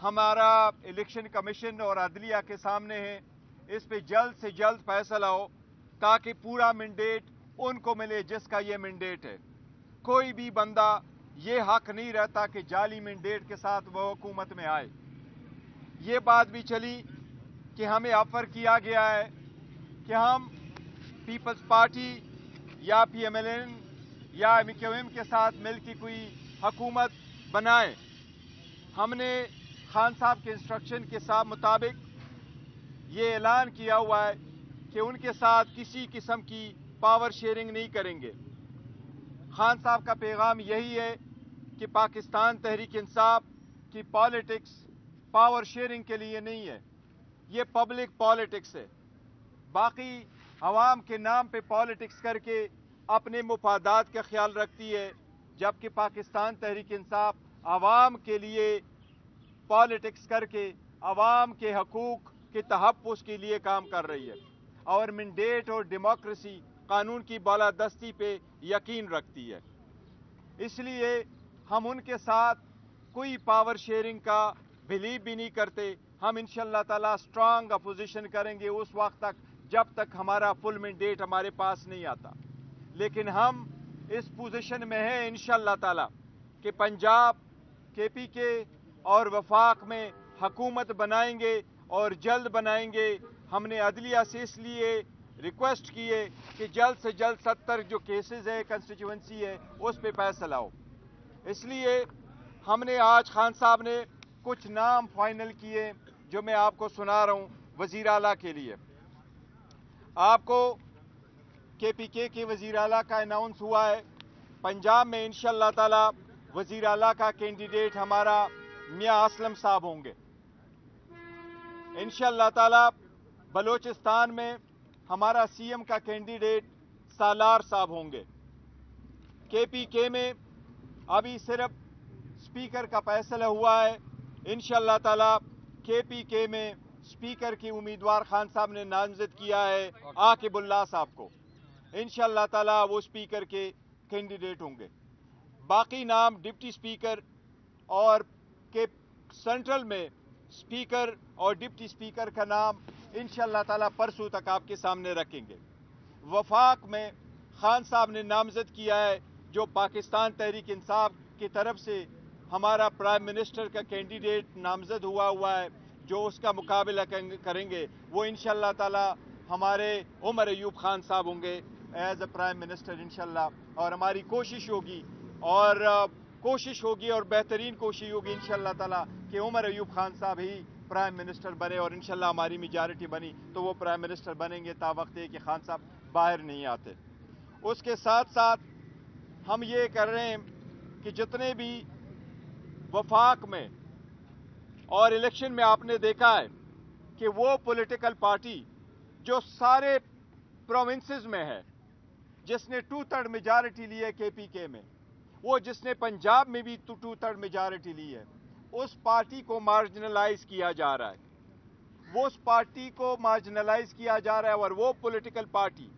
हमारा election commission और अदलिया के सामने है। इस पे जल्द से जल्द फैसला हो, ताकि पूरा मैंडेट उनको मिले जिसका ये मैंडेट है। कोई भी बंदा ये हक नहीं रहता कि जाली मैंडेट के साथ वो हुकूमत में आए। ये बात भी चली कि हमें ऑफ़र किया गया है कि हम पीपल्स पार्टी या पी एम एल एन या एम के साथ मिलकर कोई हुकूमत बनाएँ। हमने खान साहब के इंस्ट्रक्शन के साथ मुताबिक ये ऐलान किया हुआ है कि उनके साथ किसी किस्म की पावर शेयरिंग नहीं करेंगे। खान साहब का पैगाम यही है कि पाकिस्तान तहरीक इंसाफ की पॉलिटिक्स पावर शेयरिंग के लिए नहीं है। ये पब्लिक पॉलिटिक्स है। बाकी आवाम के नाम पे पॉलिटिक्स करके अपने मुफादात का ख्याल रखती है, जबकि पाकिस्तान तहरीक इंसाफ आवाम के लिए पॉलिटिक्स करके आवाम के हकूक के तहफ़ के लिए काम कर रही है और मंडेट और डेमोक्रेसी कानून की बालादस्ती पे यकीन रखती है। इसलिए हम उनके साथ कोई पावर शेयरिंग का बिलीव भी नहीं करते। हम इन ताला स्ट्रांग अपोजिशन करेंगे उस वक्त तक जब तक हमारा फुल मैंडेट हमारे पास नहीं आता। लेकिन हम इस पोजीशन में हैं इन ताला कि पंजाब के पी के और वफाक में हकूमत बनाएँगे और जल्द बनाएँगे। हमने अदलिया से इसलिए रिक्वेस्ट की है कि जल्द से जल्द सत्तर जो केसेस है कंस्टिट्यूंसी है, उस पर फैसला हो इसलिए हमने आज खान साहब ने कुछ नाम फाइनल किए जो मैं आपको सुना रहा हूँ वज़ीर अला के लिए। आपको के पी के के वज़ीर अला का अनाउंस हुआ है। पंजाब में इन ताला वज़ीर अला का कैंडिडेट हमारा मियाँ असलम साहब होंगे। इन ताला बलोचिस्तान में हमारा सीएम का कैंडिडेट सालार साहब होंगे। के पी के में अभी सिर्फ़ स्पीकर का फैसला हुआ है। इन ताला के पी के में स्पीकर की उम्मीदवार खान साहब ने नामजद किया है आकिबुल्ला साहब को। इन ताला वो स्पीकर के कैंडिडेट होंगे। बाकी नाम डिप्टी स्पीकर और के सेंट्रल में स्पीकर और डिप्टी स्पीकर का नाम इन ताला परसों तक आपके सामने रखेंगे। वफाक में खान साहब ने नामजद किया है, जो पाकिस्तान तहरीक इंसाफ की तरफ़ से हमारा प्राइम मिनिस्टर का कैंडिडेट नामजद हुआ हुआ है, जो उसका मुकाबला करेंगे वो इन ताला हमारे उमर अयूब खान साहब होंगे। As a prime minister in और हमारी कोशिश होगी, और कोशिश होगी और बेहतरीन कोशिश होगी इन ताला कि उमर अयूब खान साहब ही प्राइम मिनिस्टर बने और इन हमारी मेजॉरिटी बनी तो वो प्राइम मिनिस्टर बनेंगे, ता वक्त है कि खान साहब बाहर नहीं आते। उसके साथ साथ हम ये कर रहे हैं कि जितने भी वफाक में और इलेक्शन में आपने देखा है कि वो पॉलिटिकल पार्टी जो सारे प्रोविंसेस में है, जिसने टू थर्ड मेजॉरिटी ली है के पी के में वो जिसने पंजाब में भी टू थर्ड मेजॉरिटी ली है, उस पार्टी को मार्जिनलाइज किया जा रहा है। वो उस पार्टी को मार्जिनलाइज किया जा रहा है और वो पॉलिटिकल पार्टी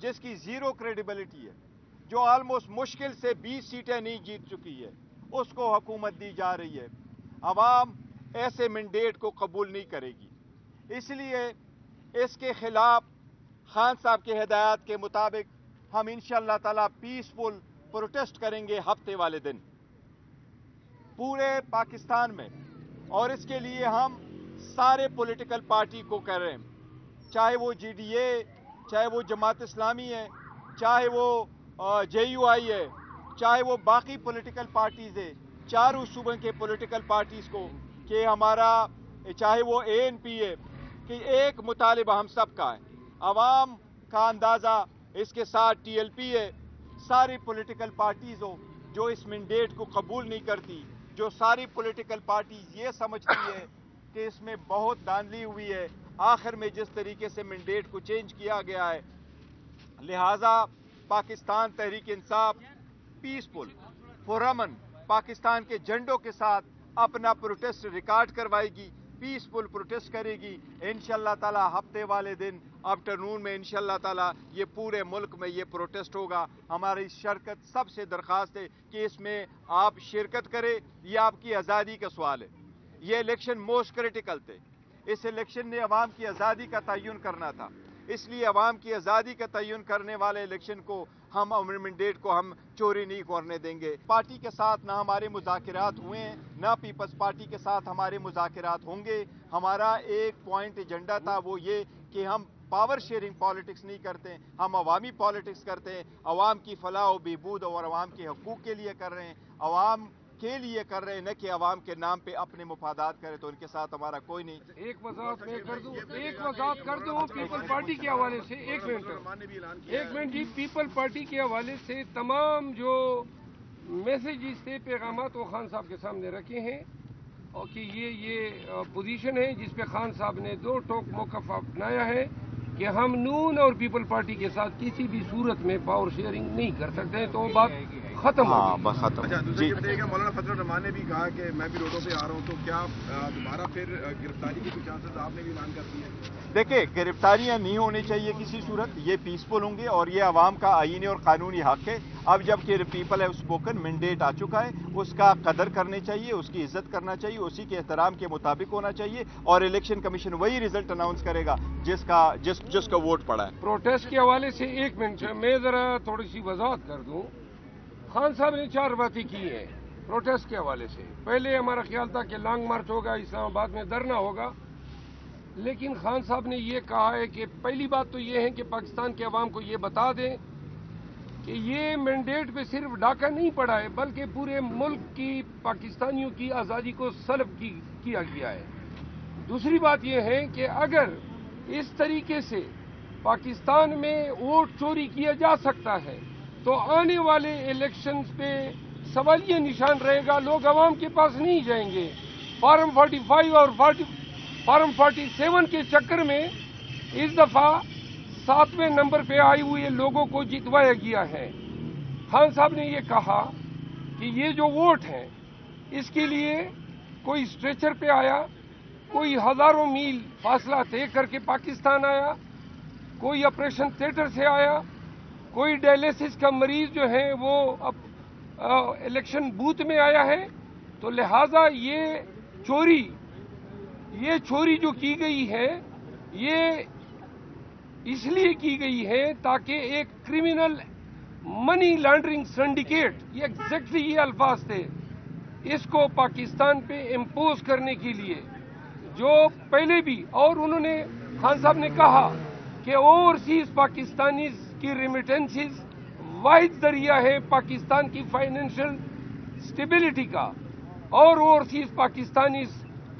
जिसकी ज़ीरो क्रेडिबिलिटी है, जो ऑलमोस्ट मुश्किल से 20 सीटें नहीं जीत चुकी है, उसको हुकूमत दी जा रही है। आवाम ऐसे मैंडेट को कबूल नहीं करेगी। इसलिए इसके खिलाफ खान साहब के हिदायत के मुताबिक हम इन ताला पीसफुल प्रोटेस्ट करेंगे हफ़्ते वाले दिन। पूरे पाकिस्तान में। और इसके लिए हम सारे पॉलिटिकल पार्टी को कह रहे हैं। चाहे वो जीडीए चाहे वो जमात इस्लामी है, चाहे वो जेयूआई है, चाहे वो बाकी पॉलिटिकल पार्टीज़ है, चारों सूबे के पॉलिटिकल पार्टीज़ को कि हमारा, चाहे वो एएनपी है, कि एक मुतालबा हम सब का है। आवाम का अंदाज़ा इसके साथ टीएलपी है सारी पॉलिटिकल पार्टीज़ हो, जो इस मैंडेट को कबूल नहीं करती, जो सारी पॉलिटिकल पार्टीज़ ये समझती है कि इसमें बहुत धांधली हुई है। आखिर में जिस तरीके से मैंडेट को चेंज किया गया है, लिहाजा पाकिस्तान तहरीक इंसाफ पीसफुल पुरमन पाकिस्तान के झंडों के साथ अपना प्रोटेस्ट रिकॉर्ड करवाएगी पीसफुल प्रोटेस्ट करेगी। इन ताला हफ़्ते वाले दिन आफ्टरनून में इन ताला ये पूरे मुल्क में ये प्रोटेस्ट होगा। हमारी शरकत सबसे दरख्वास्त है कि इसमें आप शिरकत करें, ये आपकी आज़ादी का सवाल है। ये इलेक्शन मोस्ट क्रिटिकल थे। इस इलेक्शन ने अवाम की आज़ादी का तयन करना था। इसलिए अवाम की आज़ादी का तयन करने वाले इलेक्शन को हम अमेंडेट को हम चोरी नहीं करने देंगे। पार्टी के साथ ना हमारे मुजाकरात हुए हैं ना पीपल्स पार्टी के साथ हमारे मुजाकरात होंगे। हमारा एक पॉइंट एजेंडा था वो ये कि हम पावर शेयरिंग पॉलिटिक्स नहीं करते हम अवामी पॉलिटिक्स करते हैं। अवाम की फलाह बहबूद और अवाम के हकूक़ के लिए कर रहे हैं। अवाम के लिए कर रहे हैं, न कि अवाम के नाम पे अपने मुफादात करें तो उनके साथ हमारा कोई नहीं। एक वजाहत मैं कर दूँ, एक वजाहत कर दूँ पीपल पार्टी के हवाले से, एक मिनट। एक मिनट जी पीपल पार्टी के हवाले से तमाम जो मैसेजेस थे पैगाम वो खान साहब के सामने रखे हैं। और कि ये ये पोजीशन है जिस पे खान साहब ने दो टोक मौकफ अपनाया है। कि हम नून और पीपल पार्टी के साथ किसी भी सूरत में पावर शेयरिंग नहीं कर सकते हैं तो बात खत्म हाँ बस खत्म। अच्छा दूसरी मौलाना फजल रहमान ने भी कहा कि मैं भी रोडों पे आ रहा हूँ तो क्या दोबारा फिर गिरफ्तारी की कुछ चांसेस आपने भी ऐलान कर है? देखिए गिरफ्तारियाँ नहीं होनी चाहिए किसी सूरत ये पीसफुल होंगे और ये आवाम का आईनी और कानूनी हक है। अब जबकि पीपल हैव स्पोकन, मैंडेट आ चुका है, उसका कदर करनी चाहिए, उसकी इज़्ज़त करना चाहिए, उसी के एहतराम के मुताबिक होना चाहिए और इलेक्शन कमीशन वही रिज़ल्ट अनाउंस करेगा जिसका, जिस, जिसका वोट पड़ा है। प्रोटेस्ट के हवाले से एक मिनट मैं जरा थोड़ी सी वजाहत कर दूँ। खान साहब ने चार बातें की है प्रोटेस्ट के हवाले से। पहले हमारा ख्याल था कि लॉन्ग मार्च होगा, इस्लामाबाद में धरना होगा। लेकिन खान साहब ने ये कहा है कि पहली बात तो ये है कि पाकिस्तान के अवाम को ये बता दें कि ये मैंडेट पे सिर्फ़ डाका नहीं पड़ा है बल्कि पूरे मुल्क की पाकिस्तानियों की आज़ादी को सलब की, किया गया है। दूसरी बात यह है कि अगर इस तरीके से पाकिस्तान में वोट चोरी किया जा सकता है तो आने वाले इलेक्शंस पे सवाल सवालिया निशान रहेगा लोग आवाम के पास नहीं जाएँगे। फॉर्म 45 और फॉर्म 47 के चक्कर में इस दफ़ा सातवें नंबर पे आए हुए लोगों को जितवाया गया है। खान साहब ने ये कहा कि ये जो वोट है, इसके लिए कोई स्ट्रेचर पे आया, कोई हज़ारों मील फासला तय करके पाकिस्तान आया, कोई ऑपरेशन थिएटर से आया, कोई डायलिसिस का मरीज़ जो है वो अब इलेक्शन बूथ में आया है। तो लिहाजा ये चोरी ये चोरी जो की गई है, ये इसलिए की गई है ताकि एक क्रिमिनल मनी लॉन्ड्रिंग सिंडिकेट ये एग्जैक्टली ये अल्फाज थे, इसको पाकिस्तान पे इम्पोज करने के लिए, जो पहले भी, और उन्होंने, खान साहब ने कहा कि ओवरसीज पाकिस्तानी की रिमिटेंसीज वाहिद ज़रिया है पाकिस्तान की फाइनेंशियल स्टेबिलिटी का, और ओवरसीज पाकिस्तानी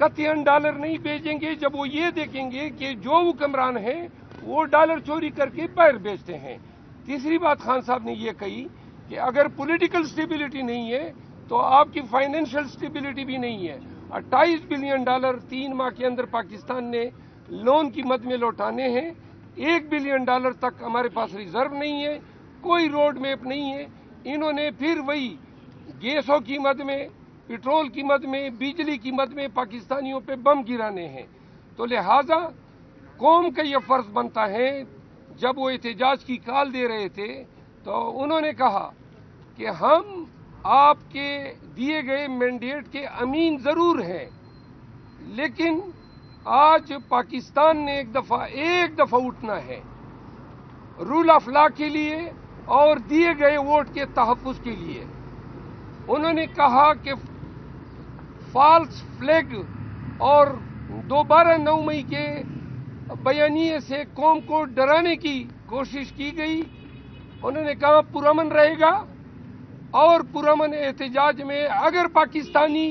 कतियन डॉलर नहीं भेजेंगे, जब वो ये देखेंगे कि जो हुक्मरान है वो डॉलर चोरी करके पैर बेचते हैं। तीसरी बात खान साहब ने ये कही कि अगर पॉलिटिकल स्टेबिलिटी नहीं है तो आपकी फाइनेंशियल स्टेबिलिटी भी नहीं है। अट्ठाईस बिलियन डॉलर तीन माह के अंदर पाकिस्तान ने लोन की मद में लौटाने हैं। एक बिलियन डॉलर तक हमारे पास रिज़र्व नहीं है, कोई रोड मैप नहीं है। इन्होंने फिर वही गैसों की मद में, पेट्रोल की मद में, बिजली की मद में पाकिस्तानियों पे बम गिराने हैं। तो लिहाजा कौम का यह फ़र्ज़ बनता है, जब वो एहतजाज की काल दे रहे थे तो उन्होंने कहा कि हम आपके दिए गए मैंडेट के अमीन ज़रूर हैं, लेकिन आज पाकिस्तान ने एक दफ़ा एक दफ़ा उठना है। रूल ऑफ़ लॉ के लिए और दिए गए वोट के तहफ़ के लिए। उन्होंने कहा कि फॉल्स फ्लैग और दोबारा नौ मई के बयानिए से कौम को डराने की कोशिश की गई। उन्होंने कहा, पुरमन रहेगा और पुरमन एहतजाज में अगर पाकिस्तानी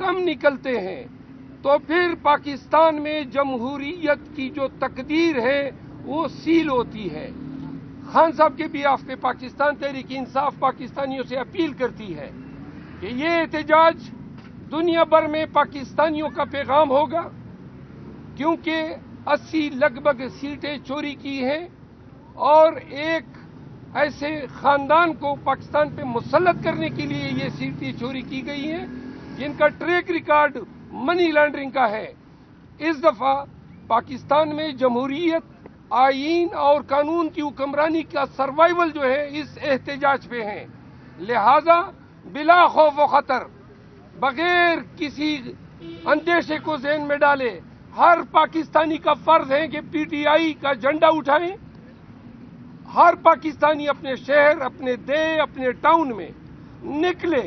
कम निकलते हैं तो फिर पाकिस्तान में जमहूरीत की जो तकदीर है, वो सील होती है। खान साहब के भी पे पाकिस्तान तहरीक इंसाफ पाकिस्तानियों से अपील करती है कि ये एहतजाज दुनिया भर में पाकिस्तानियों का पैगाम होगा, क्योंकि 80 लगभग सीटें चोरी की हैं और एक ऐसे खानदान को पाकिस्तान पे मुसलत करने के लिए ये सीटें चोरी की गई हैं, जिनका ट्रैक रिकॉर्ड मनी लॉन्ड्रिंग का है। इस दफ़ा पाकिस्तान में जमहूरियत आइन और कानून की हुक्मरानी का सर्वाइवल जो है, इस एहतजाज पे है। लिहाजा, बिला खौफ व खतर, बगैर किसी अंदेशे को जहन में डाले हर पाकिस्तानी का फ़र्ज़ है कि पीटीआई का झंडा उठाएँ। हर पाकिस्तानी अपने शहर, अपने दे अपने टाउन में निकले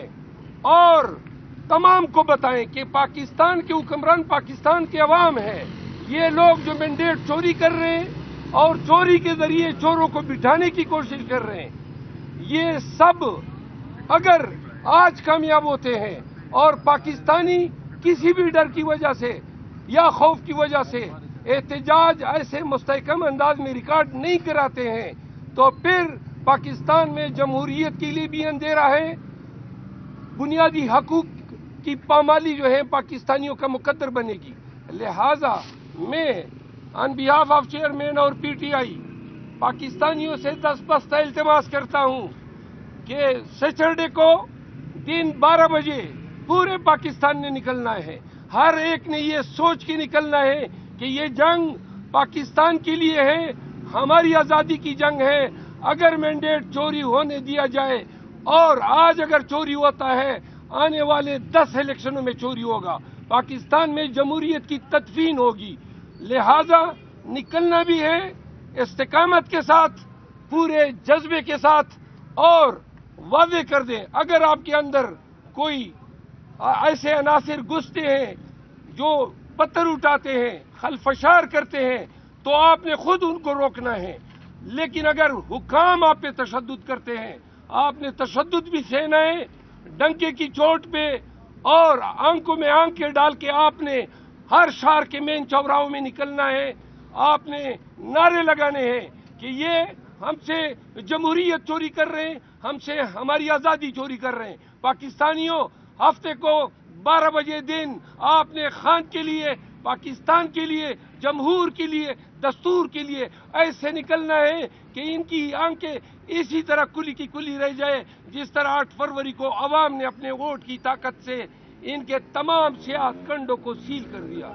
और तमाम को बताएँ कि पाकिस्तान के हुक्मरान, पाकिस्तान के अवाम है। ये लोग जो मैंडेट चोरी कर रहे हैं और चोरी के ज़रिए चोरों को बिठाने की कोशिश कर रहे हैं। ये सब अगर आज कामयाब होते हैं और पाकिस्तानी किसी भी डर की वजह से या खौफ की वजह से एहतजाज ऐसे मुस्तकम अंदाज में रिकॉर्ड नहीं कराते हैं तो फिर पाकिस्तान में जमहूरियत के लिए भी अंधेरा है। बुनियादी हकूक की पामाली जो है पाकिस्तानियों का मुकदर बनेगी। लिहाजा मैं ऑन बिहाफ ऑफ़ चेयरमैन और पीटीआई पाकिस्तानियों से दस बस्ता इल्तमास करता हूँ कि सैटरडे को दिन 12 बजे पूरे पाकिस्तान ने निकलना है। हर एक ने ये सोच के निकलना है कि ये जंग पाकिस्तान के लिए है, हमारी आज़ादी की जंग है। अगर मैंडेट चोरी होने दिया जाए, और आज अगर चोरी होता है, आने वाले दस इलेक्शनों में चोरी होगा। पाकिस्तान में जमहूरियत की तदफीन होगी। लिहाजा निकलना भी है इस्तेकामत के साथ, पूरे जज्बे के साथ, और वादे कर दें। अगर आपके अंदर कोई ऐसे अनासिर घुसते हैं जो पत्थर उठाते हैं, खलफशार करते हैं तो आपने खुद उनको रोकना है। लेकिन अगर हुकाम आप पे तशद करते हैं, आपने तशद भी सहना है, डंके की चोट पे और आँखों में आँखें डाल के आपने हर शहर के मेन चौराहों में निकलना है, आपने नारे लगाने हैं कि ये हमसे जमहूरियत चोरी कर रहे हैं, हमसे हमारी आज़ादी चोरी कर रहे हैं। पाकिस्तानियों हफ़्ते को 12 बजे दिन आपने खान के लिए, पाकिस्तान के लिए, जमहूर के लिए, दस्तूर के लिए ऐसे निकलना है कि इनकी आँखें इसी तरह कुली की कुली रह जाए, जिस तरह आठ फरवरी को अवाम ने अपने वोट की ताकत से इनके तमाम सियासत कंडों को सील कर दिया।